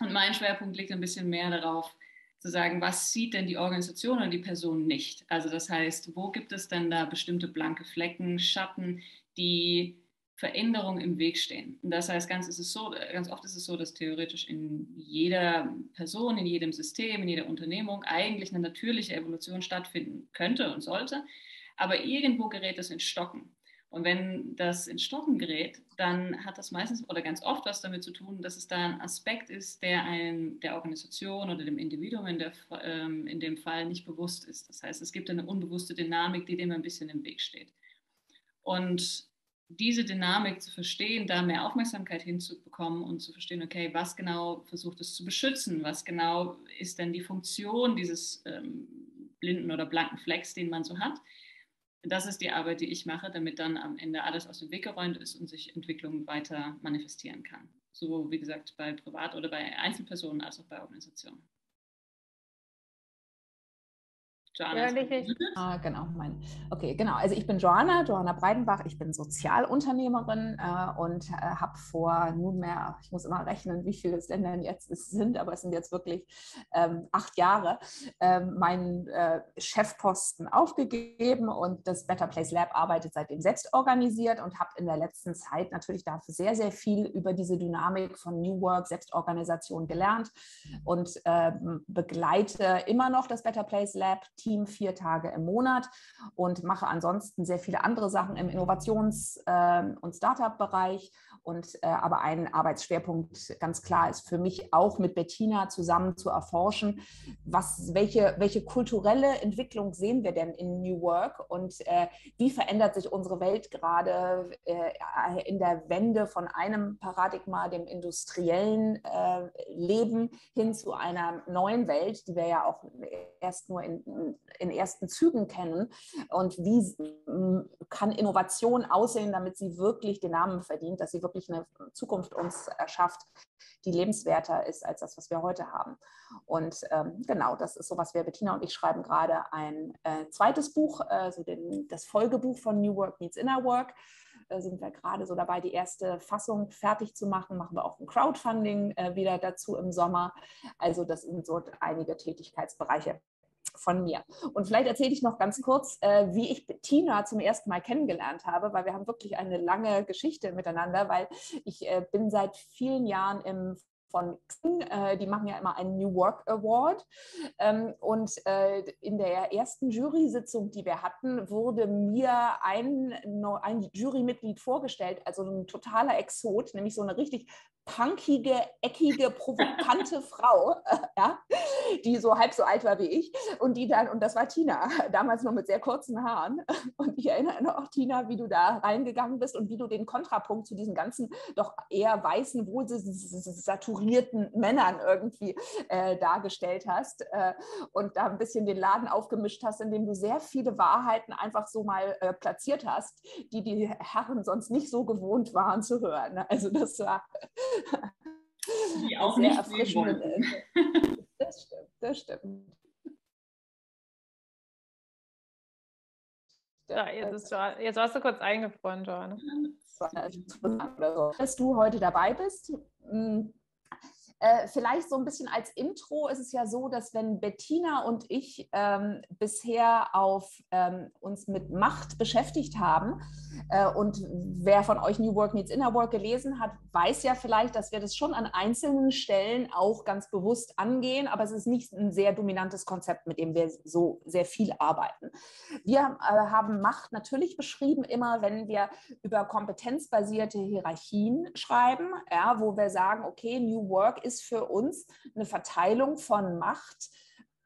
Und mein Schwerpunkt liegt ein bisschen mehr darauf, zu sagen, was sieht denn die Organisation oder die Person nicht? Also das heißt, wo gibt es denn da bestimmte blanke Flecken, Schatten, die Veränderungen im Weg stehen. Und das heißt, ganz, ist es so, ganz oft ist es so, dass theoretisch in jeder Person, in jedem System, in jeder Unternehmung eigentlich eine natürliche Evolution stattfinden könnte und sollte. Aber irgendwo gerät es in Stocken. Und wenn das in Stocken gerät, dann hat das meistens oder ganz oft was damit zu tun, dass es da ein Aspekt ist, der einem der Organisation oder dem Individuum in, der, ähm, in dem Fall nicht bewusst ist. Das heißt, es gibt eine unbewusste Dynamik, die dem ein bisschen im Weg steht. Und diese Dynamik zu verstehen, da mehr Aufmerksamkeit hinzubekommen und zu verstehen, okay, was genau versucht es zu beschützen, was genau ist denn die Funktion dieses ähm, blinden oder blanken Flecks, den man so hat. Das ist die Arbeit, die ich mache, damit dann am Ende alles aus dem Weg geräumt ist und sich Entwicklung weiter manifestieren kann. So wie gesagt bei Privat- oder bei Einzelpersonen als auch bei Organisationen. Joanna. Ah, genau, mein. Okay, genau. Also ich bin Joanna, Joanna Breidenbach. Ich bin Sozialunternehmerin äh, und äh, habe vor nunmehr, ich muss immer rechnen, wie viele es denn jetzt sind, aber es sind jetzt wirklich ähm, acht Jahre, ähm, meinen äh, Chefposten aufgegeben und das Better Place Lab arbeitet seitdem selbst organisiert und habe in der letzten Zeit natürlich dafür sehr, sehr viel über diese Dynamik von New Work, Selbstorganisation gelernt und ähm, begleite immer noch das Better Place Lab Team vier Tage im Monat und mache ansonsten sehr viele andere Sachen im Innovations- ähm, und Startup-Bereich. Und äh, aber ein Arbeitsschwerpunkt ganz klar ist für mich auch mit Bettina zusammen zu erforschen, was, welche, welche kulturelle Entwicklung sehen wir denn in New Work? Und äh, wie verändert sich unsere Welt gerade äh, in der Wende von einem Paradigma, dem industriellen äh, Leben, hin zu einer neuen Welt, die wir ja auch erst nur in, in ersten Zügen kennen? Und wie kann Innovation aussehen, damit sie wirklich den Namen verdient, dass sie wirklich eine Zukunft uns erschafft, die lebenswerter ist als das, was wir heute haben. Und ähm, genau, das ist so, was wir, Bettina und ich schreiben gerade ein äh, zweites Buch, also den, das Folgebuch von New Work Meets Inner Work äh, sind wir gerade so dabei, die erste Fassung fertig zu machen. Machen wir auch ein Crowdfunding äh, wieder dazu im Sommer. Also das sind so einige Tätigkeitsbereiche, von mir. Und vielleicht erzähle ich noch ganz kurz, äh, wie ich Tina zum ersten Mal kennengelernt habe, weil wir haben wirklich eine lange Geschichte miteinander, weil ich äh, bin seit vielen Jahren im von Xing, äh, die machen ja immer einen New Work Award. Ähm, und äh, in der ersten Jury-Sitzung, die wir hatten, wurde mir ein, ein Jurymitglied vorgestellt, also ein totaler Exot, nämlich so eine richtig punkige, eckige, provokante Frau, äh, ja, die so halb so alt war wie ich und die dann, und das war Tina, damals noch mit sehr kurzen Haaren und ich erinnere noch, Tina, wie du da reingegangen bist und wie du den Kontrapunkt zu diesen ganzen doch eher weißen, wohl saturierten Männern irgendwie äh, dargestellt hast äh, und da ein bisschen den Laden aufgemischt hast, indem du sehr viele Wahrheiten einfach so mal äh, platziert hast, die die Herren sonst nicht so gewohnt waren zu hören. Also das war die auch nicht erfrischend. Das stimmt, das stimmt. Ja, jetzt, ist, jetzt warst du kurz eingefroren, Joanne. Dass du heute dabei bist. Äh, vielleicht so ein bisschen als Intro ist es ja so, dass wenn Bettina und ich ähm, bisher auf ähm, uns mit Macht beschäftigt haben äh, und wer von euch New Work Needs Inner Work gelesen hat, weiß ja vielleicht, dass wir das schon an einzelnen Stellen auch ganz bewusst angehen, aber es ist nicht ein sehr dominantes Konzept, mit dem wir so sehr viel arbeiten. Wir äh, haben Macht natürlich beschrieben, immer wenn wir über kompetenzbasierte Hierarchien schreiben, ja, wo wir sagen, okay, New Work ist für uns eine Verteilung von Macht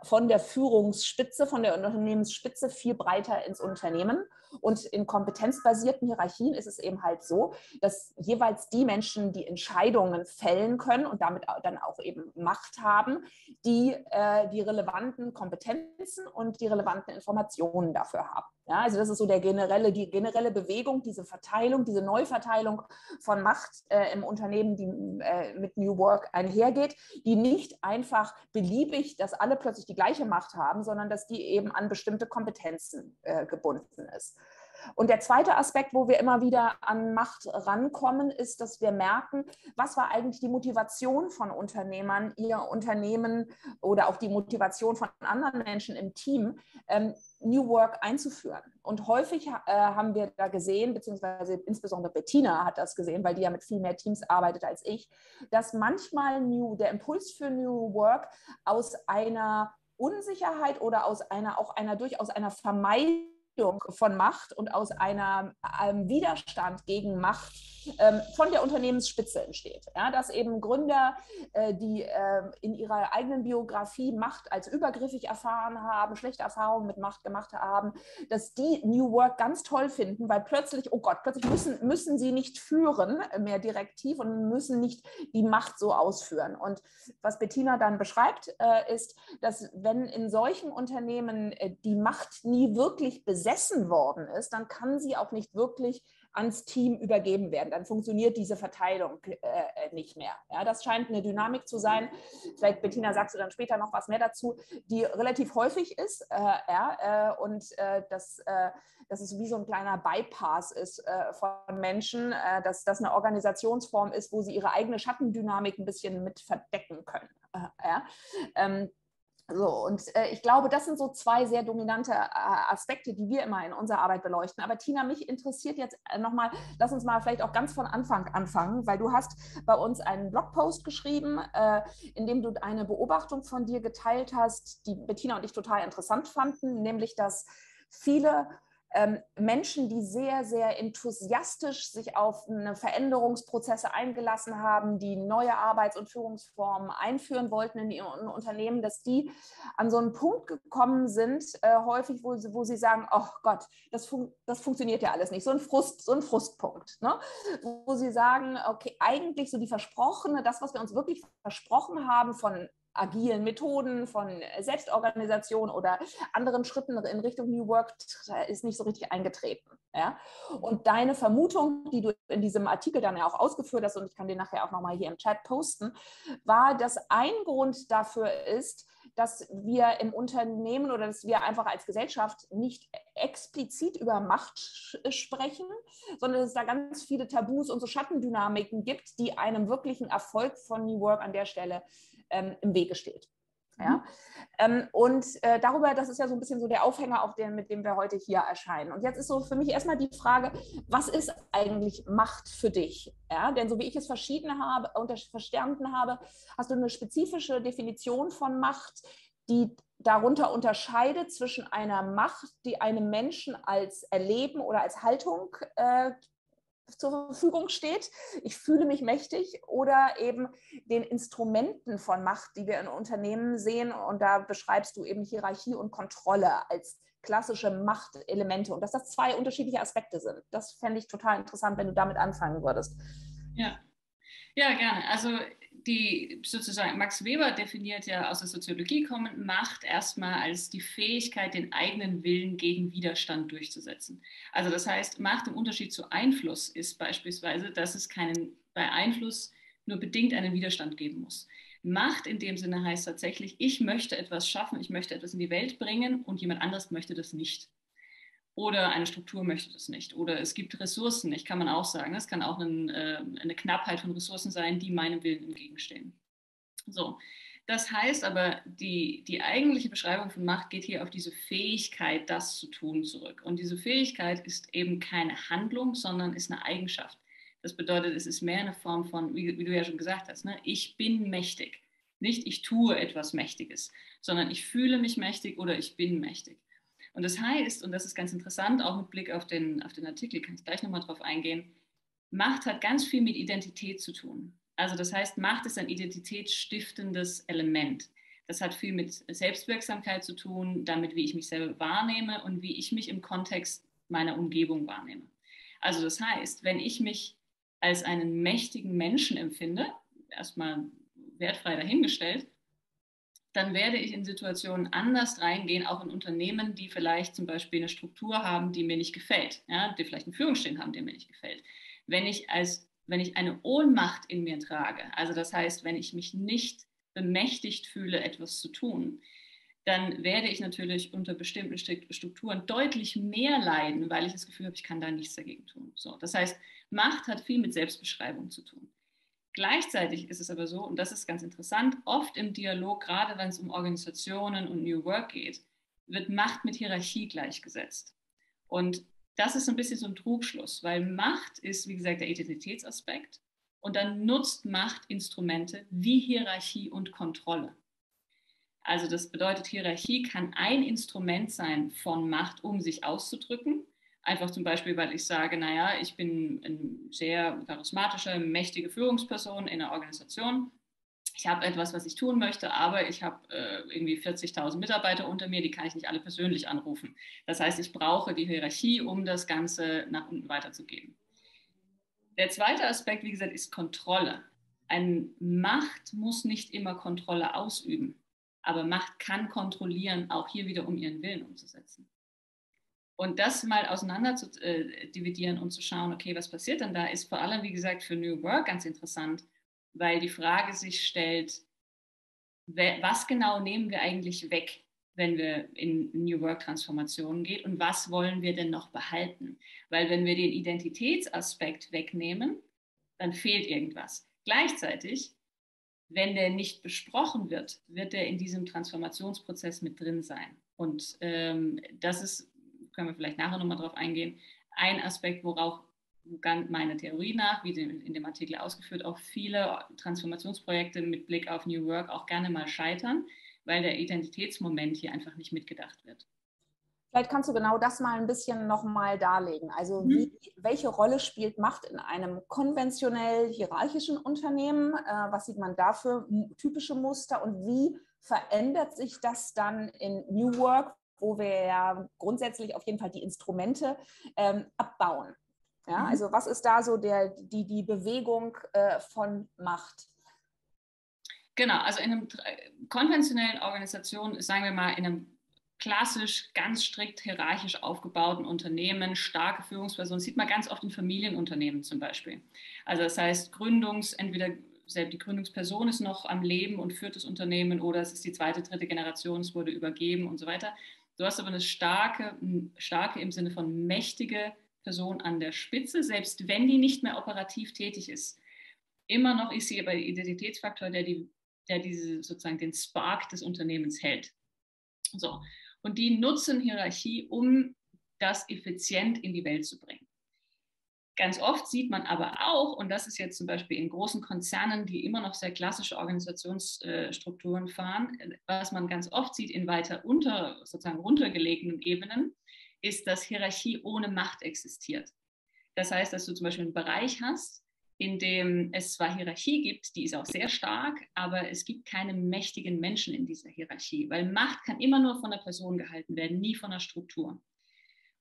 von der Führungsspitze, von der Unternehmensspitze viel breiter ins Unternehmen. Und in kompetenzbasierten Hierarchien ist es eben halt so, dass jeweils die Menschen, die Entscheidungen fällen können und damit dann auch eben Macht haben, die äh, die relevanten Kompetenzen und die relevanten Informationen dafür haben. Ja, also das ist so der generelle, die generelle Bewegung, diese Verteilung, diese Neuverteilung von Macht äh, im Unternehmen, die äh, mit New Work einhergeht, die nicht einfach beliebig, dass alle plötzlich die gleiche Macht haben, sondern dass die eben an bestimmte Kompetenzen äh, gebunden ist. Und der zweite Aspekt, wo wir immer wieder an Macht rankommen, ist, dass wir merken, was war eigentlich die Motivation von Unternehmern, ihr Unternehmen oder auch die Motivation von anderen Menschen im Team, ähm, New Work einzuführen. Und häufig äh, haben wir da gesehen, beziehungsweise insbesondere Bettina hat das gesehen, weil die ja mit viel mehr Teams arbeitet als ich, dass manchmal New, der Impuls für New Work aus einer Unsicherheit oder aus einer auch einer durchaus einer Vermeidung von Macht und aus einer, einem Widerstand gegen Macht ähm, von der Unternehmensspitze entsteht. Ja, dass eben Gründer, äh, die äh, in ihrer eigenen Biografie Macht als übergriffig erfahren haben, schlechte Erfahrungen mit Macht gemacht haben, dass die New Work ganz toll finden, weil plötzlich, oh Gott, plötzlich müssen, müssen sie nicht führen mehr direktiv und müssen nicht die Macht so ausführen. Und was Bettina dann beschreibt, äh, ist, dass wenn in solchen Unternehmen äh, die Macht nie wirklich besessen worden ist, dann kann sie auch nicht wirklich ans Team übergeben werden. Dann funktioniert diese Verteilung äh, äh, nicht mehr. Ja, das scheint eine Dynamik zu sein. Vielleicht, Bettina, sagst du dann später noch was mehr dazu, die relativ häufig ist. Äh, ja, äh, und äh, das, äh, dass es wie so ein kleiner Bypass ist von Menschen, dass das eine Organisationsform ist, wo sie ihre eigene Schattendynamik ein bisschen mit verdecken können. ja. Ähm, so, und äh, ich glaube, das sind so zwei sehr dominante äh, Aspekte, die wir immer in unserer Arbeit beleuchten. Aber Tina, mich interessiert jetzt äh, nochmal, lass uns mal vielleicht auch ganz von Anfang anfangen, weil du hast bei uns einen Blogpost geschrieben, äh, in dem du eine Beobachtung von dir geteilt hast, die Bettina und ich total interessant fanden, nämlich dass viele Menschen, die sehr, sehr enthusiastisch sich auf eine Veränderungsprozesse eingelassen haben, die neue Arbeits- und Führungsformen einführen wollten in ihren Unternehmen, dass die an so einen Punkt gekommen sind, äh, häufig, wo sie, wo sie sagen, oh Gott, das, fun das funktioniert ja alles nicht. So ein Frust, so ein Frustpunkt, ne? wo sie sagen, okay, eigentlich so die versprochene, das, was wir uns wirklich versprochen haben von agilen Methoden, von Selbstorganisation oder anderen Schritten in Richtung New Work ist nicht so richtig eingetreten. Ja? Und deine Vermutung, die du in diesem Artikel dann ja auch ausgeführt hast, und ich kann den nachher auch nochmal hier im Chat posten, war, dass ein Grund dafür ist, dass wir im Unternehmen oder dass wir einfach als Gesellschaft nicht explizit über Macht sprechen, sondern dass es da ganz viele Tabus und so Schattendynamiken gibt, die einem wirklichen Erfolg von New Work an der Stelle ähm, im Wege steht. Ja? Mhm. Ähm, und äh, darüber, das ist ja so ein bisschen so der Aufhänger, auch der, mit dem wir heute hier erscheinen. Und jetzt ist so für mich erstmal die Frage, was ist eigentlich Macht für dich? Ja? Denn so wie ich es verschieden habe, unter, verstanden habe, hast du eine spezifische Definition von Macht, die darunter unterscheidet zwischen einer Macht, die einem Menschen als Erleben oder als Haltung äh, zur Verfügung steht. Ich fühle mich mächtig oder eben den Instrumenten von Macht, die wir in Unternehmen sehen. Und da beschreibst du eben Hierarchie und Kontrolle als klassische Machtelemente und dass das zwei unterschiedliche Aspekte sind. Das fände ich total interessant, wenn du damit anfangen würdest. Ja, ja, gerne. Also die sozusagen Max Weber definiert ja aus der Soziologie kommend Macht erstmal als die Fähigkeit, den eigenen Willen gegen Widerstand durchzusetzen. Also das heißt, Macht im Unterschied zu Einfluss ist beispielsweise, dass es keinen bei Einfluss nur bedingt einen Widerstand geben muss. Macht in dem Sinne heißt tatsächlich, ich möchte etwas schaffen, ich möchte etwas in die Welt bringen und jemand anderes möchte das nicht. Oder eine Struktur möchte das nicht. Oder es gibt Ressourcen, ich kann man auch sagen. Es kann auch ein, äh, eine Knappheit von Ressourcen sein, die meinem Willen entgegenstehen. So, das heißt aber, die, die eigentliche Beschreibung von Macht geht hier auf diese Fähigkeit, das zu tun, zurück. Und diese Fähigkeit ist eben keine Handlung, sondern ist eine Eigenschaft. Das bedeutet, es ist mehr eine Form von, wie, wie du ja schon gesagt hast, ne? ich bin mächtig. Nicht ich tue etwas Mächtiges, sondern ich fühle mich mächtig oder ich bin mächtig. Und das heißt, und das ist ganz interessant, auch mit Blick auf den, auf den Artikel, kann ich gleich nochmal drauf eingehen, Macht hat ganz viel mit Identität zu tun. Also das heißt, Macht ist ein identitätsstiftendes Element. Das hat viel mit Selbstwirksamkeit zu tun, damit, wie ich mich selber wahrnehme und wie ich mich im Kontext meiner Umgebung wahrnehme. Also das heißt, wenn ich mich als einen mächtigen Menschen empfinde, erstmal wertfrei dahingestellt, dann werde ich in Situationen anders reingehen, auch in Unternehmen, die vielleicht zum Beispiel eine Struktur haben, die mir nicht gefällt, ja, die vielleicht einen Führungsstehen haben, der mir nicht gefällt. Wenn ich, als, wenn ich eine Ohnmacht in mir trage, also das heißt, wenn ich mich nicht bemächtigt fühle, etwas zu tun, dann werde ich natürlich unter bestimmten Strukturen deutlich mehr leiden, weil ich das Gefühl habe, ich kann da nichts dagegen tun. So, das heißt, Macht hat viel mit Selbstbeschreibung zu tun. Gleichzeitig ist es aber so, und das ist ganz interessant, oft im Dialog, gerade wenn es um Organisationen und New Work geht, wird Macht mit Hierarchie gleichgesetzt. Und das ist ein bisschen so ein Trugschluss, weil Macht ist, wie gesagt, der Identitätsaspekt. Und dann nutzt Macht Instrumente wie Hierarchie und Kontrolle. Also das bedeutet, Hierarchie kann ein Instrument sein von Macht, um sich auszudrücken. Einfach zum Beispiel, weil ich sage, naja, ich bin eine sehr charismatische, mächtige Führungsperson in einer Organisation. Ich habe etwas, was ich tun möchte, aber ich habe äh, irgendwie 40.000 Mitarbeiter unter mir, die kann ich nicht alle persönlich anrufen. Das heißt, ich brauche die Hierarchie, um das Ganze nach unten weiterzugeben. Der zweite Aspekt, wie gesagt, ist Kontrolle. Ein Macht muss nicht immer Kontrolle ausüben. Aber Macht kann kontrollieren, auch hier wieder, um ihren Willen umzusetzen. Und das mal auseinander zu äh, dividieren und zu schauen, okay, was passiert denn da, ist vor allem, wie gesagt, für New Work ganz interessant, weil die Frage sich stellt, was genau nehmen wir eigentlich weg, wenn wir in New Work Transformationen gehen und was wollen wir denn noch behalten? Weil wenn wir den Identitätsaspekt wegnehmen, dann fehlt irgendwas. Gleichzeitig wenn der nicht besprochen wird, wird er in diesem Transformationsprozess mit drin sein. Und ähm, das ist, können wir vielleicht nachher nochmal drauf eingehen, ein Aspekt, worauf meine Theorie nach, wie in dem Artikel ausgeführt, auch viele Transformationsprojekte mit Blick auf New Work auch gerne mal scheitern, weil der Identitätsmoment hier einfach nicht mitgedacht wird. Vielleicht kannst du genau das mal ein bisschen nochmal darlegen. Also mhm. wie, welche Rolle spielt Macht in einem konventionell hierarchischen Unternehmen? Äh, was sieht man da für typische Muster und wie verändert sich das dann in New Work, wo wir ja grundsätzlich auf jeden Fall die Instrumente ähm, abbauen? Ja, mhm. Also was ist da so der, die, die Bewegung äh, von Macht? Genau, also in einer konventionellen Organisation, sagen wir mal in einem klassisch ganz strikt hierarchisch aufgebauten Unternehmen, starke Führungspersonen, sieht man ganz oft in Familienunternehmen zum Beispiel. Also das heißt, Gründungs, entweder die Gründungsperson ist noch am Leben und führt das Unternehmen oder es ist die zweite, dritte Generation, es wurde übergeben und so weiter. Du hast aber eine starke, starke im Sinne von mächtige Person an der Spitze, selbst wenn die nicht mehr operativ tätig ist. Immer noch ist sie aber der Identitätsfaktor, der, die, der diese, sozusagen den Spark des Unternehmens hält. So, und die nutzen Hierarchie, um das effizient in die Welt zu bringen. Ganz oft sieht man aber auch, und das ist jetzt zum Beispiel in großen Konzernen, die immer noch sehr klassische Organisationsstrukturen fahren, was man ganz oft sieht in weiter unter, sozusagen runtergelegenen Ebenen, ist, dass Hierarchie ohne Macht existiert. Das heißt, dass du zum Beispiel einen Bereich hast, in dem es zwar Hierarchie gibt, die ist auch sehr stark, aber es gibt keine mächtigen Menschen in dieser Hierarchie, weil Macht kann immer nur von der Person gehalten werden, nie von der Struktur.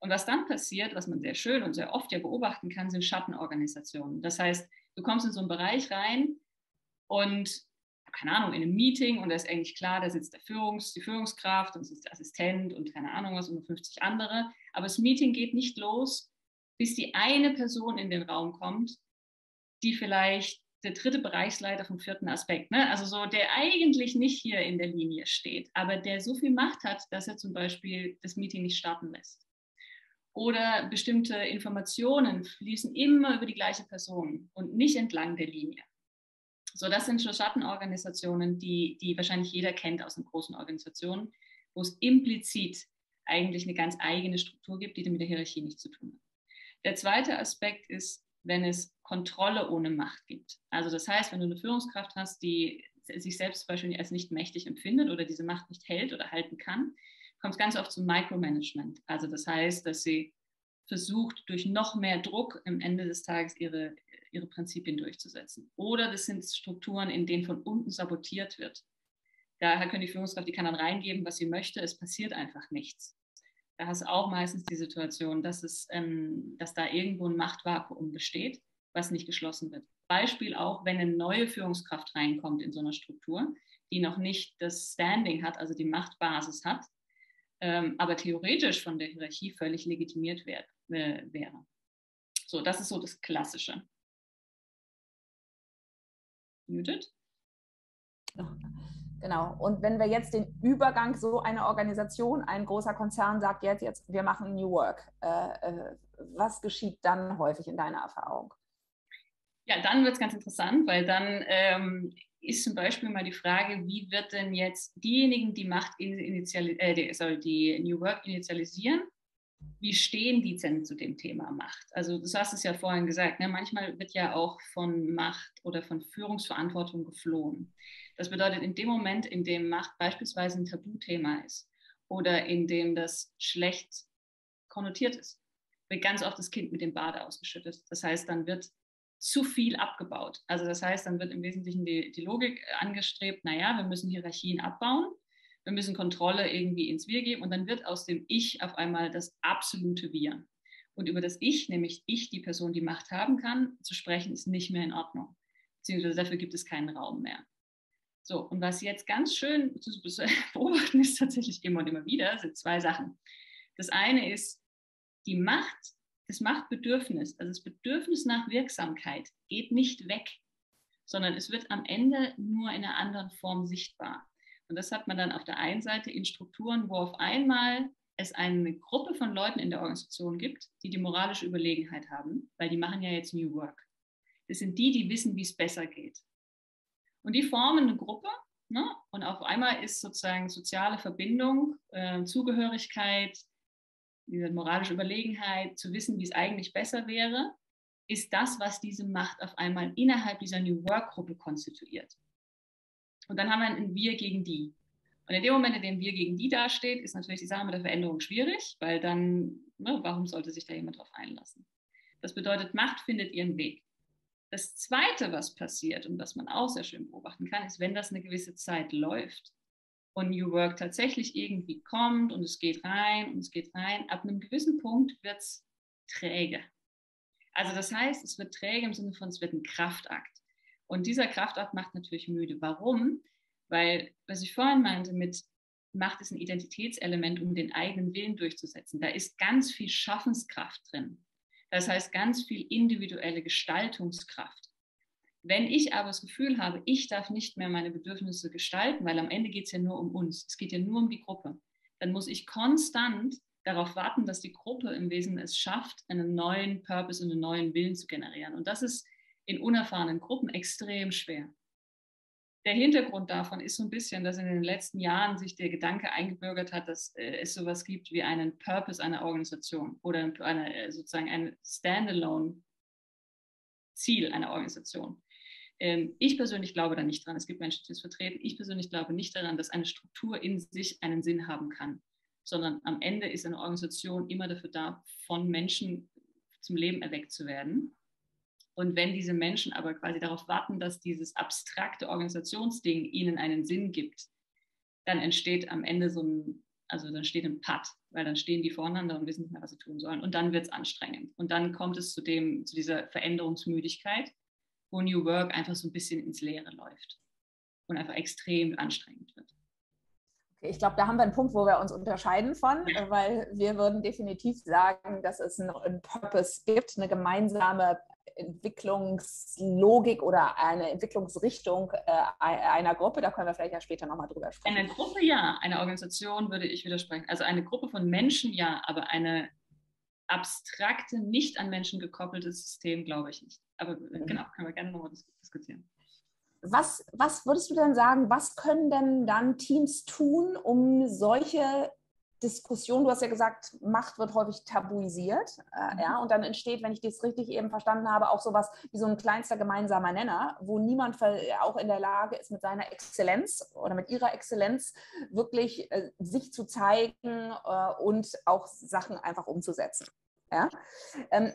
Und was dann passiert, was man sehr schön und sehr oft ja beobachten kann, sind Schattenorganisationen. Das heißt, du kommst in so einen Bereich rein und, keine Ahnung, in einem Meeting und da ist eigentlich klar, da sitzt der Führungs-, die Führungskraft und sitzt der Assistent und keine Ahnung was und 50 andere. Aber das Meeting geht nicht los, bis die eine Person in den Raum kommt, die vielleicht der dritte Bereichsleiter vom vierten Aspekt, ne? also so, der eigentlich nicht hier in der Linie steht, aber der so viel Macht hat, dass er zum Beispiel das Meeting nicht starten lässt. Oder bestimmte Informationen fließen immer über die gleiche Person und nicht entlang der Linie. So, das sind schon Schattenorganisationen, die, die wahrscheinlich jeder kennt aus den großen Organisationen, wo es implizit eigentlich eine ganz eigene Struktur gibt, die mit der Hierarchie nichts zu tun hat. Der zweite Aspekt ist, wenn es Kontrolle ohne Macht gibt. Also das heißt, wenn du eine Führungskraft hast, die sich selbst zum Beispiel als nicht mächtig empfindet oder diese Macht nicht hält oder halten kann, kommt es ganz oft zum Micromanagement. Also das heißt, dass sie versucht, durch noch mehr Druck am Ende des Tages ihre, ihre Prinzipien durchzusetzen. Oder das sind Strukturen, in denen von unten sabotiert wird. Daher können die Führungskraft, die kann dann reingeben, was sie möchte, es passiert einfach nichts da hast du auch meistens die Situation, dass, es, ähm, dass da irgendwo ein Machtvakuum besteht, was nicht geschlossen wird. Beispiel auch, wenn eine neue Führungskraft reinkommt in so eine Struktur, die noch nicht das Standing hat, also die Machtbasis hat, ähm, aber theoretisch von der Hierarchie völlig legitimiert wär, äh, wäre. So, das ist so das Klassische. Muted? Genau. Und wenn wir jetzt den Übergang so eine Organisation, ein großer Konzern sagt jetzt, jetzt wir machen New Work, äh, äh, was geschieht dann häufig in deiner Erfahrung? Ja, dann wird es ganz interessant, weil dann ähm, ist zum Beispiel mal die Frage, wie wird denn jetzt diejenigen, die Macht initiali äh, sorry, die New Work initialisieren, wie stehen die denn zu dem Thema Macht? Also du hast es ja vorhin gesagt, ne? manchmal wird ja auch von Macht oder von Führungsverantwortung geflohen. Das bedeutet, in dem Moment, in dem Macht beispielsweise ein Tabuthema ist oder in dem das schlecht konnotiert ist, wird ganz oft das Kind mit dem Bade ausgeschüttet. Das heißt, dann wird zu viel abgebaut. Also das heißt, dann wird im Wesentlichen die, die Logik angestrebt, naja, wir müssen Hierarchien abbauen wir müssen Kontrolle irgendwie ins Wir geben und dann wird aus dem Ich auf einmal das absolute Wir. Und über das Ich, nämlich ich, die Person, die Macht haben kann, zu sprechen, ist nicht mehr in Ordnung. Beziehungsweise dafür gibt es keinen Raum mehr. So, und was jetzt ganz schön zu beobachten ist tatsächlich immer und immer wieder, sind zwei Sachen. Das eine ist die Macht, das Machtbedürfnis, also das Bedürfnis nach Wirksamkeit geht nicht weg, sondern es wird am Ende nur in einer anderen Form sichtbar. Und das hat man dann auf der einen Seite in Strukturen, wo auf einmal es eine Gruppe von Leuten in der Organisation gibt, die die moralische Überlegenheit haben, weil die machen ja jetzt New Work. Das sind die, die wissen, wie es besser geht. Und die formen eine Gruppe ne? und auf einmal ist sozusagen soziale Verbindung, äh, Zugehörigkeit, diese moralische Überlegenheit, zu wissen, wie es eigentlich besser wäre, ist das, was diese Macht auf einmal innerhalb dieser New Work-Gruppe konstituiert. Und dann haben wir ein Wir gegen die. Und in dem Moment, in dem Wir gegen die dasteht, ist natürlich die Sache mit der Veränderung schwierig, weil dann, ne, warum sollte sich da jemand drauf einlassen? Das bedeutet, Macht findet ihren Weg. Das Zweite, was passiert und was man auch sehr schön beobachten kann, ist, wenn das eine gewisse Zeit läuft und New Work tatsächlich irgendwie kommt und es geht rein und es geht rein, ab einem gewissen Punkt wird es träge. Also das heißt, es wird träge im Sinne von, es wird ein Kraftakt. Und dieser Kraftakt macht natürlich müde. Warum? Weil, was ich vorhin meinte, mit Macht ist ein Identitätselement, um den eigenen Willen durchzusetzen. Da ist ganz viel Schaffenskraft drin. Das heißt, ganz viel individuelle Gestaltungskraft. Wenn ich aber das Gefühl habe, ich darf nicht mehr meine Bedürfnisse gestalten, weil am Ende geht es ja nur um uns, es geht ja nur um die Gruppe, dann muss ich konstant darauf warten, dass die Gruppe im Wesen es schafft, einen neuen Purpose und einen neuen Willen zu generieren. Und das ist in unerfahrenen Gruppen extrem schwer. Der Hintergrund davon ist so ein bisschen, dass in den letzten Jahren sich der Gedanke eingebürgert hat, dass äh, es sowas gibt wie einen Purpose einer Organisation oder eine, sozusagen ein Standalone-Ziel einer Organisation. Ähm, ich persönlich glaube da nicht dran. Es gibt Menschen, die es vertreten. Ich persönlich glaube nicht daran, dass eine Struktur in sich einen Sinn haben kann, sondern am Ende ist eine Organisation immer dafür da, von Menschen zum Leben erweckt zu werden. Und wenn diese Menschen aber quasi darauf warten, dass dieses abstrakte Organisationsding ihnen einen Sinn gibt, dann entsteht am Ende so ein, also dann steht ein Putt, weil dann stehen die voreinander und wissen nicht mehr, was sie tun sollen. Und dann wird es anstrengend. Und dann kommt es zu, dem, zu dieser Veränderungsmüdigkeit, wo New Work einfach so ein bisschen ins Leere läuft und einfach extrem anstrengend wird. Ich glaube, da haben wir einen Punkt, wo wir uns unterscheiden von, weil wir würden definitiv sagen, dass es einen Purpose gibt, eine gemeinsame Entwicklungslogik oder eine Entwicklungsrichtung äh, einer Gruppe. Da können wir vielleicht ja später nochmal drüber sprechen. Eine Gruppe ja, eine Organisation würde ich widersprechen. Also eine Gruppe von Menschen ja, aber eine abstrakte, nicht an Menschen gekoppeltes System glaube ich nicht. Aber mhm. genau, können wir gerne nochmal diskutieren. Was, was würdest du denn sagen, was können denn dann Teams tun, um solche Diskussion, du hast ja gesagt, Macht wird häufig tabuisiert. Äh, mhm. ja, und dann entsteht, wenn ich das richtig eben verstanden habe, auch sowas wie so ein kleinster gemeinsamer Nenner, wo niemand auch in der Lage ist, mit seiner Exzellenz oder mit ihrer Exzellenz wirklich äh, sich zu zeigen äh, und auch Sachen einfach umzusetzen. Ja? Ähm,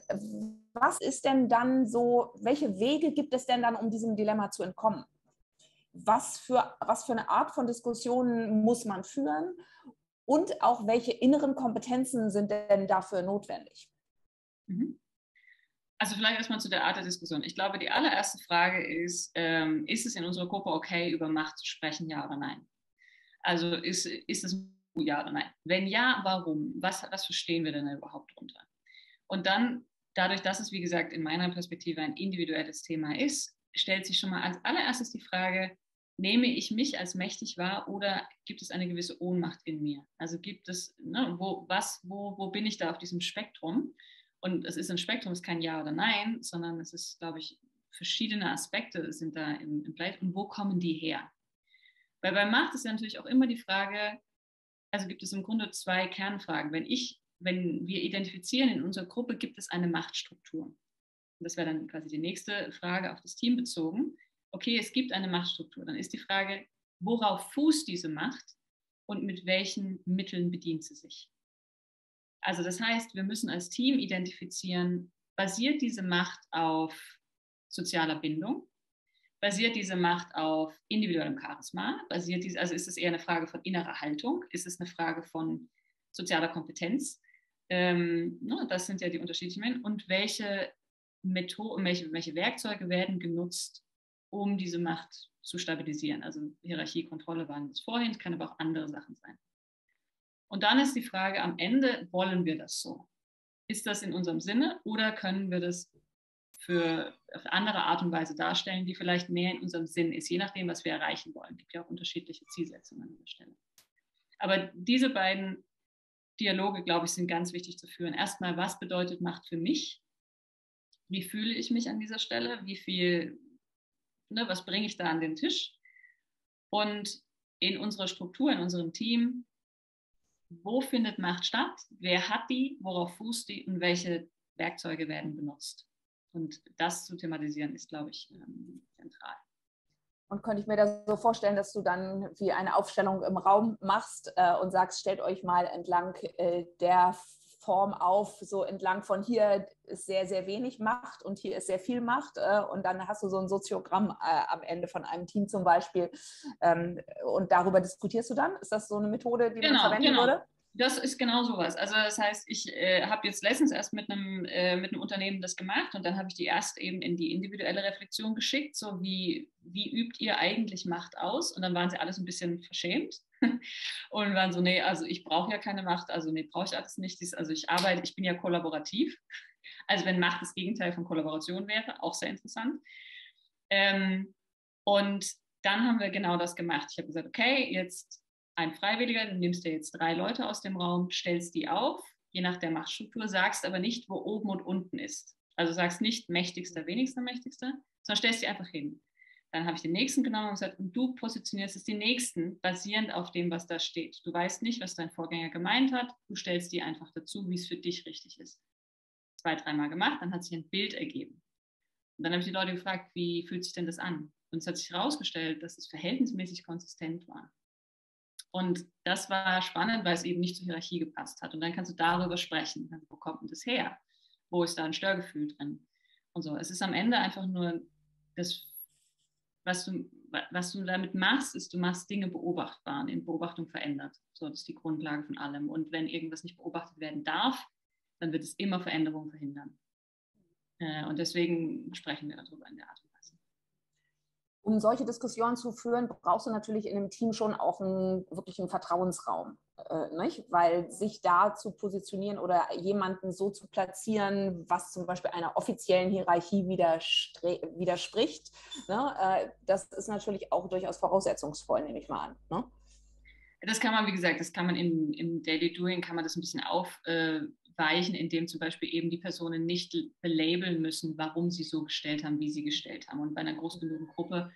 was ist denn dann so, welche Wege gibt es denn dann, um diesem Dilemma zu entkommen? Was für, was für eine Art von Diskussionen muss man führen und auch welche inneren Kompetenzen sind denn dafür notwendig? Mhm. Also vielleicht erstmal zu der Art der Diskussion. Ich glaube, die allererste Frage ist, ähm, ist es in unserer Gruppe okay, über Macht zu sprechen, ja oder nein? Also ist, ist es ja oder nein? Wenn ja, warum? Was, was verstehen wir denn überhaupt darunter? Und dann, dadurch, dass es, wie gesagt, in meiner Perspektive ein individuelles Thema ist, stellt sich schon mal als allererstes die Frage, nehme ich mich als mächtig wahr oder gibt es eine gewisse Ohnmacht in mir? Also gibt es, ne, wo, was, wo, wo bin ich da auf diesem Spektrum? Und es ist ein Spektrum, es ist kein Ja oder Nein, sondern es ist, glaube ich, verschiedene Aspekte sind da im, im Play. Und wo kommen die her? Weil bei Macht ist ja natürlich auch immer die Frage, also gibt es im Grunde zwei Kernfragen. Wenn ich, wenn wir identifizieren in unserer Gruppe, gibt es eine Machtstruktur. Und das wäre dann quasi die nächste Frage auf das Team bezogen okay, es gibt eine Machtstruktur, dann ist die Frage, worauf fußt diese Macht und mit welchen Mitteln bedient sie sich? Also das heißt, wir müssen als Team identifizieren, basiert diese Macht auf sozialer Bindung? Basiert diese Macht auf individuellem Charisma? Basiert diese, also ist es eher eine Frage von innerer Haltung? Ist es eine Frage von sozialer Kompetenz? Ähm, ne, das sind ja die unterschiedlichen. Und welche Methoden, welche, welche Werkzeuge werden genutzt, um diese Macht zu stabilisieren. Also Hierarchie, Kontrolle waren das vorhin, es kann aber auch andere Sachen sein. Und dann ist die Frage am Ende, wollen wir das so? Ist das in unserem Sinne oder können wir das für andere Art und Weise darstellen, die vielleicht mehr in unserem Sinn ist, je nachdem, was wir erreichen wollen. Es gibt ja auch unterschiedliche Zielsetzungen an dieser Stelle. Aber diese beiden Dialoge, glaube ich, sind ganz wichtig zu führen. Erstmal, was bedeutet Macht für mich? Wie fühle ich mich an dieser Stelle? Wie viel ne, was bringe ich da an den Tisch? Und in unserer Struktur, in unserem Team, wo findet Macht statt? Wer hat die? Worauf fußt die? Und welche Werkzeuge werden benutzt? Und das zu thematisieren ist, glaube ich, ähm, zentral. Und könnte ich mir das so vorstellen, dass du dann wie eine Aufstellung im Raum machst äh, und sagst, stellt euch mal entlang äh, der Form auf, so entlang von hier ist sehr, sehr wenig Macht und hier ist sehr viel Macht. Äh, und dann hast du so ein Soziogramm äh, am Ende von einem Team zum Beispiel. Ähm, und darüber diskutierst du dann? Ist das so eine Methode, die genau, man verwenden genau. würde? Das ist genau sowas. Also das heißt, ich äh, habe jetzt letztens erst mit einem, äh, mit einem Unternehmen das gemacht und dann habe ich die erst eben in die individuelle Reflexion geschickt, so wie, wie übt ihr eigentlich Macht aus? Und dann waren sie alles ein bisschen verschämt und waren so, nee, also ich brauche ja keine Macht, also nee, brauche ich alles nicht. Also ich arbeite, ich bin ja kollaborativ. Also wenn Macht das Gegenteil von Kollaboration wäre, auch sehr interessant. Ähm, und dann haben wir genau das gemacht. Ich habe gesagt, okay, jetzt ein Freiwilliger, du nimmst dir jetzt drei Leute aus dem Raum, stellst die auf, je nach der Machtstruktur, sagst aber nicht, wo oben und unten ist. Also sagst nicht mächtigster, wenigster, mächtigster, sondern stellst die einfach hin. Dann habe ich den nächsten genommen und gesagt, und du positionierst es die nächsten basierend auf dem, was da steht. Du weißt nicht, was dein Vorgänger gemeint hat, du stellst die einfach dazu, wie es für dich richtig ist. Zwei, dreimal gemacht, dann hat sich ein Bild ergeben. Und dann habe ich die Leute gefragt, wie fühlt sich denn das an? Und es hat sich herausgestellt, dass es verhältnismäßig konsistent war. Und das war spannend, weil es eben nicht zur Hierarchie gepasst hat. Und dann kannst du darüber sprechen. Wo kommt denn das her? Wo ist da ein Störgefühl drin? Und so. Es ist am Ende einfach nur das, was du, was du damit machst, ist, du machst Dinge beobachtbar und in Beobachtung verändert. So, das ist die Grundlage von allem. Und wenn irgendwas nicht beobachtet werden darf, dann wird es immer Veränderungen verhindern. Äh, und deswegen sprechen wir darüber in der Art um solche Diskussionen zu führen, brauchst du natürlich in einem Team schon auch einen wirklichen Vertrauensraum. Äh, nicht? Weil sich da zu positionieren oder jemanden so zu platzieren, was zum Beispiel einer offiziellen Hierarchie widerspricht, ne? äh, das ist natürlich auch durchaus voraussetzungsvoll, nehme ich mal an. Ne? Das kann man, wie gesagt, das kann man im, im Daily Doing, kann man das ein bisschen aufweichen, indem zum Beispiel eben die Personen nicht belabeln müssen, warum sie so gestellt haben, wie sie gestellt haben. Und bei einer groß genug Gruppe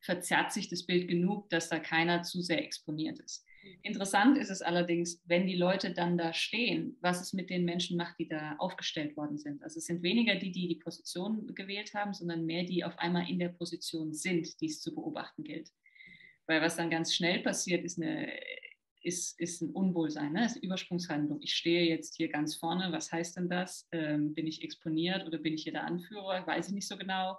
verzerrt sich das Bild genug, dass da keiner zu sehr exponiert ist. Interessant ist es allerdings, wenn die Leute dann da stehen, was es mit den Menschen macht, die da aufgestellt worden sind. Also es sind weniger die, die die Position gewählt haben, sondern mehr die auf einmal in der Position sind, die es zu beobachten gilt. Weil was dann ganz schnell passiert, ist, eine, ist, ist ein Unwohlsein, ne? ist eine Übersprungshandlung. Ich stehe jetzt hier ganz vorne, was heißt denn das? Ähm, bin ich exponiert oder bin ich hier der Anführer? Weiß ich nicht so genau.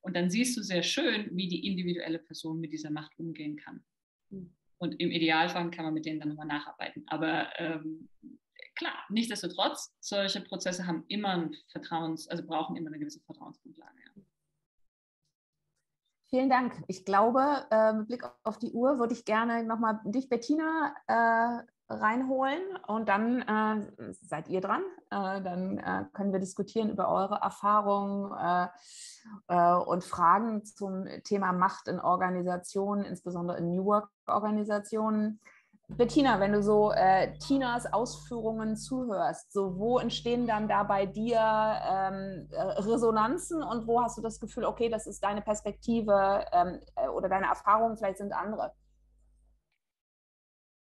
Und dann siehst du sehr schön, wie die individuelle Person mit dieser Macht umgehen kann. Hm. Und im Idealfall kann man mit denen dann nochmal nacharbeiten. Aber ähm, klar, nichtsdestotrotz, solche Prozesse haben immer ein Vertrauens, also brauchen immer eine gewisse Vertrauensgrundlage. Ja. Vielen Dank. Ich glaube, äh, mit Blick auf die Uhr würde ich gerne nochmal dich, Bettina, äh, reinholen und dann äh, seid ihr dran. Äh, dann äh, können wir diskutieren über eure Erfahrungen äh, und Fragen zum Thema Macht in Organisationen, insbesondere in New Work-Organisationen. Bettina, wenn du so äh, Tinas Ausführungen zuhörst, so wo entstehen dann da bei dir ähm, Resonanzen und wo hast du das Gefühl, okay, das ist deine Perspektive ähm, oder deine Erfahrungen, vielleicht sind andere?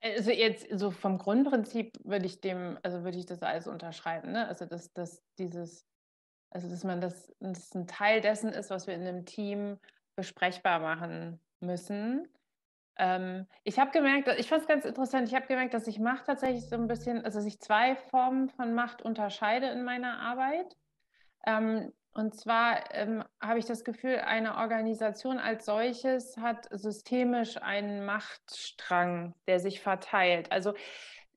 Also jetzt so vom Grundprinzip würde ich dem, also würde ich das alles unterschreiben, ne? Also dass, dass dieses, also dass man das, das ein Teil dessen ist, was wir in einem Team besprechbar machen müssen. Ähm, ich habe gemerkt, ich fand es ganz interessant, ich habe gemerkt, dass ich Macht tatsächlich so ein bisschen, also dass ich zwei Formen von Macht unterscheide in meiner Arbeit. Ähm, und zwar ähm, habe ich das Gefühl, eine Organisation als solches hat systemisch einen Machtstrang, der sich verteilt. Also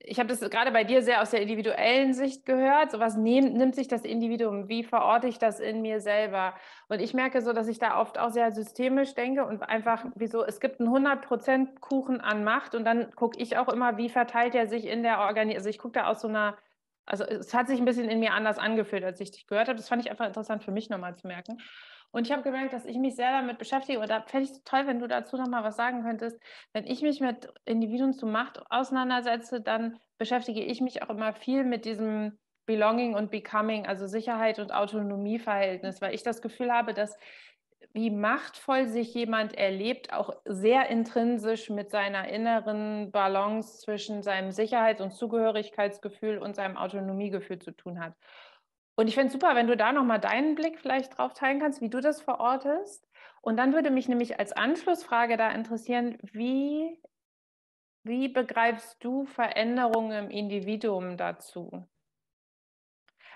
ich habe das gerade bei dir sehr aus der individuellen Sicht gehört. So was nehm, nimmt sich das Individuum? Wie verorte ich das in mir selber? Und ich merke so, dass ich da oft auch sehr systemisch denke und einfach, wieso, es gibt einen 100% Kuchen an Macht und dann gucke ich auch immer, wie verteilt er sich in der Organisation. Also ich gucke da aus so einer also es hat sich ein bisschen in mir anders angefühlt, als ich dich gehört habe. Das fand ich einfach interessant für mich nochmal zu merken. Und ich habe gemerkt, dass ich mich sehr damit beschäftige. Und da fände ich es toll, wenn du dazu nochmal was sagen könntest. Wenn ich mich mit Individuen zu Macht auseinandersetze, dann beschäftige ich mich auch immer viel mit diesem Belonging und Becoming, also Sicherheit und Autonomieverhältnis, weil ich das Gefühl habe, dass wie machtvoll sich jemand erlebt, auch sehr intrinsisch mit seiner inneren Balance zwischen seinem Sicherheits- und Zugehörigkeitsgefühl und seinem Autonomiegefühl zu tun hat. Und ich fände es super, wenn du da nochmal deinen Blick vielleicht drauf teilen kannst, wie du das verortest. Und dann würde mich nämlich als Anschlussfrage da interessieren, wie, wie begreifst du Veränderungen im Individuum dazu?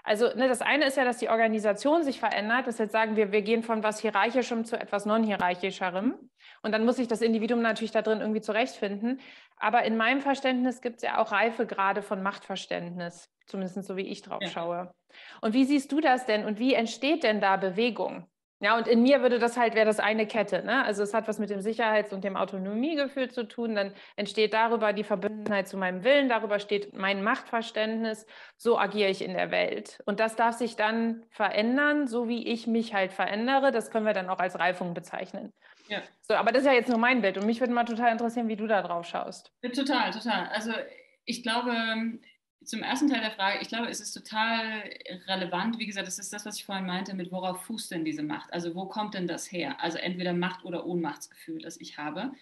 Also ne, das eine ist ja, dass die Organisation sich verändert. Das jetzt sagen wir, wir gehen von was Hierarchischem zu etwas Non-Hierarchischerem. Und dann muss sich das Individuum natürlich da drin irgendwie zurechtfinden. Aber in meinem Verständnis gibt es ja auch Reifegrade von Machtverständnis, zumindest so wie ich drauf ja. schaue. Und wie siehst du das denn und wie entsteht denn da Bewegung? Ja, und in mir würde das halt, wäre das eine Kette. Ne? Also es hat was mit dem Sicherheits- und dem Autonomiegefühl zu tun. Dann entsteht darüber die Verbundenheit zu meinem Willen, darüber steht mein Machtverständnis. So agiere ich in der Welt. Und das darf sich dann verändern, so wie ich mich halt verändere. Das können wir dann auch als Reifung bezeichnen. Ja. So, aber das ist ja jetzt nur mein Bild. Und mich würde mal total interessieren, wie du da drauf schaust. Total, total. Also ich glaube, zum ersten Teil der Frage, ich glaube, es ist total relevant. Wie gesagt, das ist das, was ich vorhin meinte, mit worauf fußt denn diese Macht? Also wo kommt denn das her? Also entweder Macht- oder Ohnmachtsgefühl, das ich habe.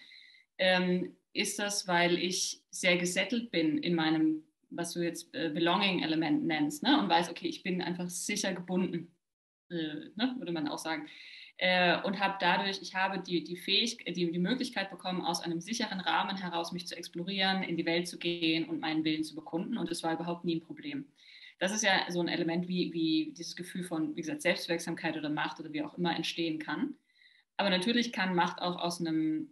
Ähm, ist das, weil ich sehr gesettelt bin in meinem, was du jetzt äh, Belonging-Element nennst, ne? und weiß, okay, ich bin einfach sicher gebunden, äh, ne? würde man auch sagen äh, und habe dadurch, ich habe die, die, Fähigkeit, die, die Möglichkeit bekommen, aus einem sicheren Rahmen heraus mich zu explorieren, in die Welt zu gehen und meinen Willen zu bekunden und es war überhaupt nie ein Problem. Das ist ja so ein Element, wie, wie dieses Gefühl von, wie gesagt, Selbstwirksamkeit oder Macht oder wie auch immer entstehen kann. Aber natürlich kann Macht auch aus einem,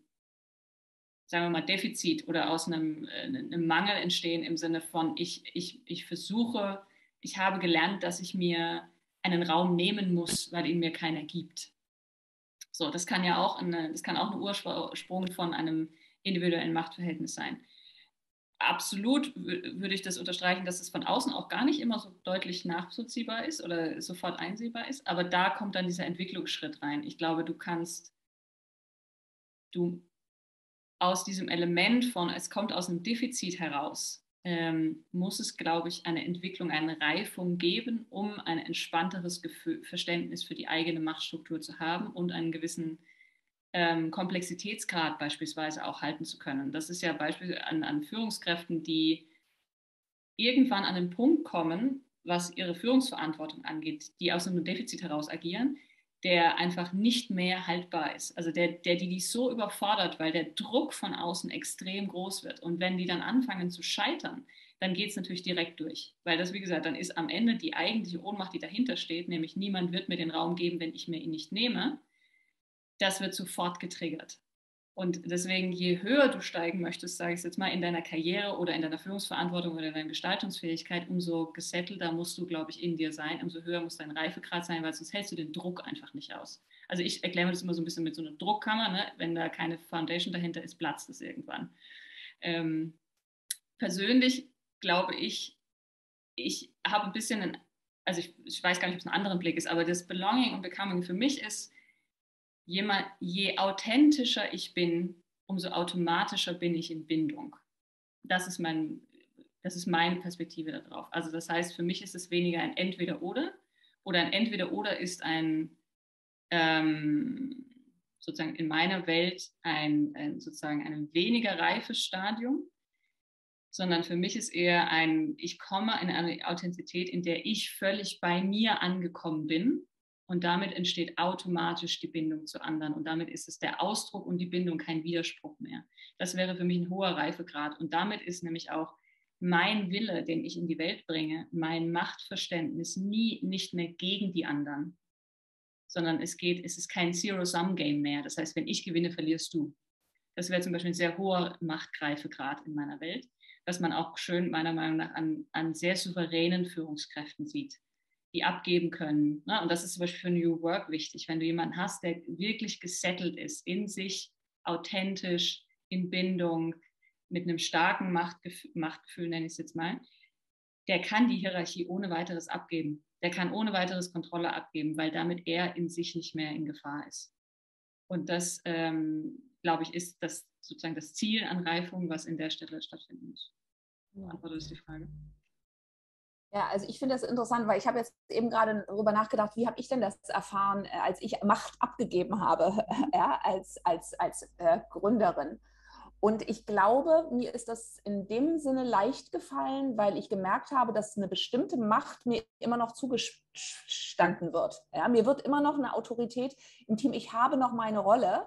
sagen wir mal, Defizit oder aus einem, äh, einem Mangel entstehen im Sinne von, ich, ich, ich versuche, ich habe gelernt, dass ich mir einen Raum nehmen muss, weil ihn mir keiner gibt. So, das kann ja auch eine, das kann auch ein Ursprung von einem individuellen Machtverhältnis sein. Absolut würde ich das unterstreichen, dass es von außen auch gar nicht immer so deutlich nachvollziehbar ist oder sofort einsehbar ist, aber da kommt dann dieser Entwicklungsschritt rein. Ich glaube, du kannst, du aus diesem Element von, es kommt aus einem Defizit heraus, ähm, muss es, glaube ich, eine Entwicklung, eine Reifung geben, um ein entspannteres Gefühl, Verständnis für die eigene Machtstruktur zu haben und einen gewissen ähm, Komplexitätsgrad beispielsweise auch halten zu können. Das ist ja beispielsweise an, an Führungskräften, die irgendwann an den Punkt kommen, was ihre Führungsverantwortung angeht, die aus einem Defizit heraus agieren, der einfach nicht mehr haltbar ist. Also der, der die, die so überfordert, weil der Druck von außen extrem groß wird. Und wenn die dann anfangen zu scheitern, dann geht es natürlich direkt durch. Weil das, wie gesagt, dann ist am Ende die eigentliche Ohnmacht, die dahinter steht, nämlich niemand wird mir den Raum geben, wenn ich mir ihn nicht nehme, das wird sofort getriggert. Und deswegen, je höher du steigen möchtest, sage ich jetzt mal, in deiner Karriere oder in deiner Führungsverantwortung oder in deiner Gestaltungsfähigkeit, umso gesettelter musst du, glaube ich, in dir sein, umso höher muss dein Reifegrad sein, weil sonst hältst du den Druck einfach nicht aus. Also ich erkläre mir das immer so ein bisschen mit so einer Druckkammer, ne? wenn da keine Foundation dahinter ist, platzt es irgendwann. Ähm, persönlich glaube ich, ich habe ein bisschen, einen, also ich, ich, weiß gar nicht, ob es einen anderen Blick ist, aber das Belonging und Becoming für mich ist, jemand, je authentischer ich bin, umso automatischer bin ich in Bindung. Das ist, mein, das ist meine Perspektive darauf. Also das heißt, für mich ist es weniger ein Entweder-Oder oder ein Entweder-Oder ist ein, ähm, sozusagen in meiner Welt ein, ein, sozusagen ein weniger reifes Stadium, sondern für mich ist eher ein, ich komme in eine Authentizität, in der ich völlig bei mir angekommen bin und damit entsteht automatisch die Bindung zu anderen und damit ist es der Ausdruck und die Bindung kein Widerspruch mehr. Das wäre für mich ein hoher Reifegrad und damit ist nämlich auch mein Wille, den ich in die Welt bringe, mein Machtverständnis nie nicht mehr gegen die anderen, sondern es geht, es ist kein Zero-Sum-Game mehr. Das heißt, wenn ich gewinne, verlierst du. Das wäre zum Beispiel ein sehr hoher Machtgreifegrad in meiner Welt was man auch schön meiner Meinung nach an, an sehr souveränen Führungskräften sieht, die abgeben können. Ne? Und das ist zum Beispiel für New Work wichtig, wenn du jemanden hast, der wirklich gesettelt ist, in sich, authentisch, in Bindung, mit einem starken Machtgefühl, Machtgefühl nenne ich es jetzt mal, der kann die Hierarchie ohne weiteres abgeben. Der kann ohne weiteres Kontrolle abgeben, weil damit er in sich nicht mehr in Gefahr ist. Und das, ähm, glaube ich, ist das sozusagen das Ziel an Reifung, was in der Stelle stattfinden muss. Antwort ist die Frage. Ja, also ich finde das interessant, weil ich habe jetzt eben gerade darüber nachgedacht, wie habe ich denn das erfahren, äh, als ich Macht abgegeben habe, ja, als, als, als äh, Gründerin. Und ich glaube, mir ist das in dem Sinne leicht gefallen, weil ich gemerkt habe, dass eine bestimmte Macht mir immer noch zugestanden wird. Ja, mir wird immer noch eine Autorität im Team. Ich habe noch meine Rolle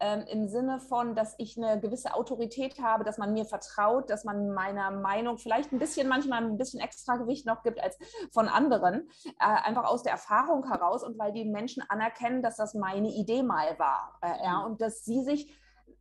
ähm, im Sinne von, dass ich eine gewisse Autorität habe, dass man mir vertraut, dass man meiner Meinung vielleicht ein bisschen, manchmal ein bisschen extra Gewicht noch gibt als von anderen, äh, einfach aus der Erfahrung heraus und weil die Menschen anerkennen, dass das meine Idee mal war. Äh, ja, mhm. und dass sie sich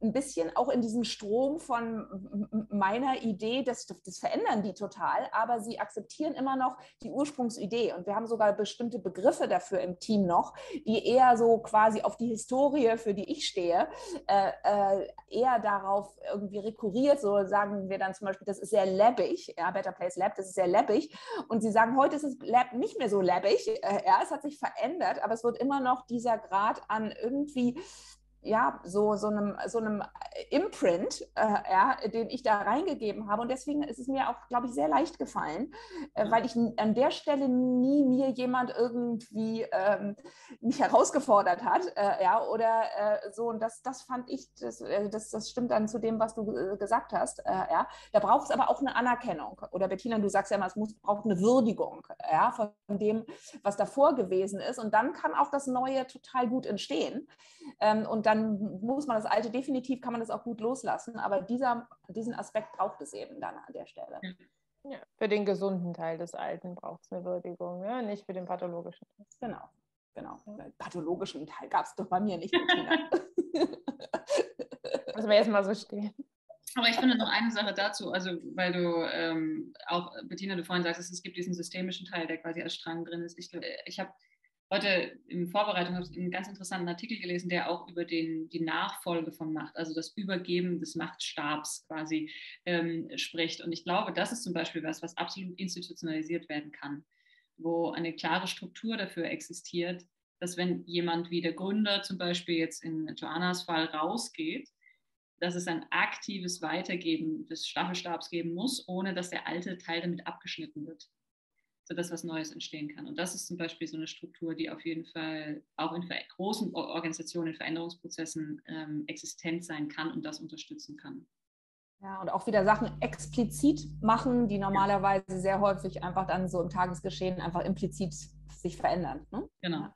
ein bisschen auch in diesem Strom von meiner Idee, das, das verändern die total, aber sie akzeptieren immer noch die Ursprungsidee. Und wir haben sogar bestimmte Begriffe dafür im Team noch, die eher so quasi auf die Historie, für die ich stehe, äh, äh, eher darauf irgendwie rekurriert. So sagen wir dann zum Beispiel, das ist sehr labbig, ja, Better Place Lab, das ist sehr labbig. Und sie sagen, heute ist das Lab nicht mehr so labbig. Äh, ja, es hat sich verändert, aber es wird immer noch dieser Grad an irgendwie ja, so, so einem, so einem Imprint, äh, ja, den ich da reingegeben habe. Und deswegen ist es mir auch, glaube ich, sehr leicht gefallen, äh, weil ich an der Stelle nie mir jemand irgendwie ähm, mich herausgefordert hat, äh, ja, oder äh, so. Und das, das fand ich, das, äh, das, das stimmt dann zu dem, was du äh, gesagt hast, ja. Da braucht es aber auch eine Anerkennung. Oder Bettina, du sagst ja immer, es muss, braucht eine Würdigung, ja, von dem, was davor gewesen ist. Und dann kann auch das Neue total gut entstehen. Ähm, und dann muss man das Alte definitiv, kann man das auch gut loslassen. Aber dieser, diesen Aspekt braucht es eben dann an der Stelle. Ja, für den gesunden Teil des Alten braucht es eine Würdigung, ja? nicht für den pathologischen. Genau, genau. Ja. Pathologischen Teil gab es doch bei mir nicht, Bettina. Müssen wir erstmal so stehen. Aber ich finde noch eine Sache dazu, also weil du ähm, auch, Bettina, du vorhin sagst, es gibt diesen systemischen Teil, der quasi als Strang drin ist. Ich, ich habe heute in Vorbereitung habe ich einen ganz interessanten Artikel gelesen, der auch über den, die Nachfolge von Macht, also das Übergeben des Machtstabs quasi ähm, spricht. Und ich glaube, das ist zum Beispiel was, was absolut institutionalisiert werden kann, wo eine klare Struktur dafür existiert, dass wenn jemand wie der Gründer zum Beispiel jetzt in Joannas Fall rausgeht, dass es ein aktives Weitergeben des Staffelstabs geben muss, ohne dass der alte Teil damit abgeschnitten wird sodass was Neues entstehen kann. Und das ist zum Beispiel so eine Struktur, die auf jeden Fall auch in großen Organisationen, in Veränderungsprozessen ähm, existent sein kann und das unterstützen kann. Ja, und auch wieder Sachen explizit machen, die normalerweise sehr häufig einfach dann so im Tagesgeschehen einfach implizit sich verändern. Ne? Genau.